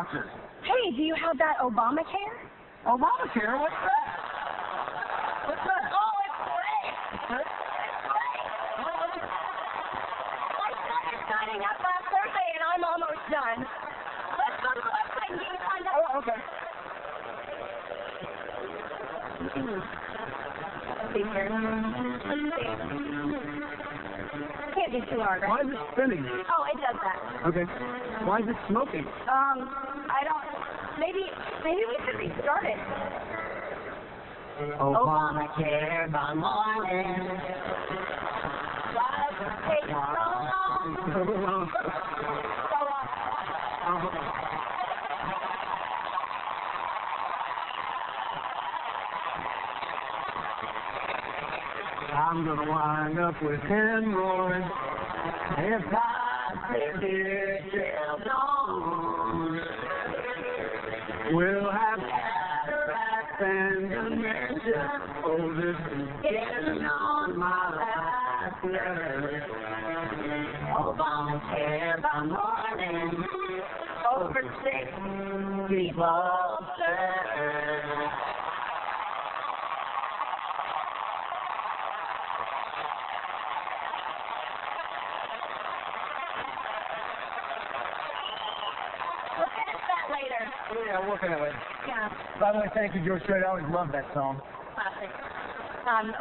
Hey, do you have that Obamacare? Obamacare? What's that? What's that? Oh, it's great. It's great. My son is signing up last Thursday, and I'm almost done. Let's go to the website and find out. Oh, okay. Let's see here. Let's see. Can't be too hard, Why is it spinning? Oh, it does that. Okay. Why is it smoking? Um, I don't. Maybe, maybe we should restart it. Obamacare by morning. Why does it take so long? So long. I'm gonna wind up with hemorrhoids if I sit here We'll have cataracts and dementia. Oh, this is getting on my last nerve. Obamacare by morning. Over six. People. Later. Yeah, I'm working on it. Yeah, By the way, thank you, George Strait. I always loved that song. classic. Um,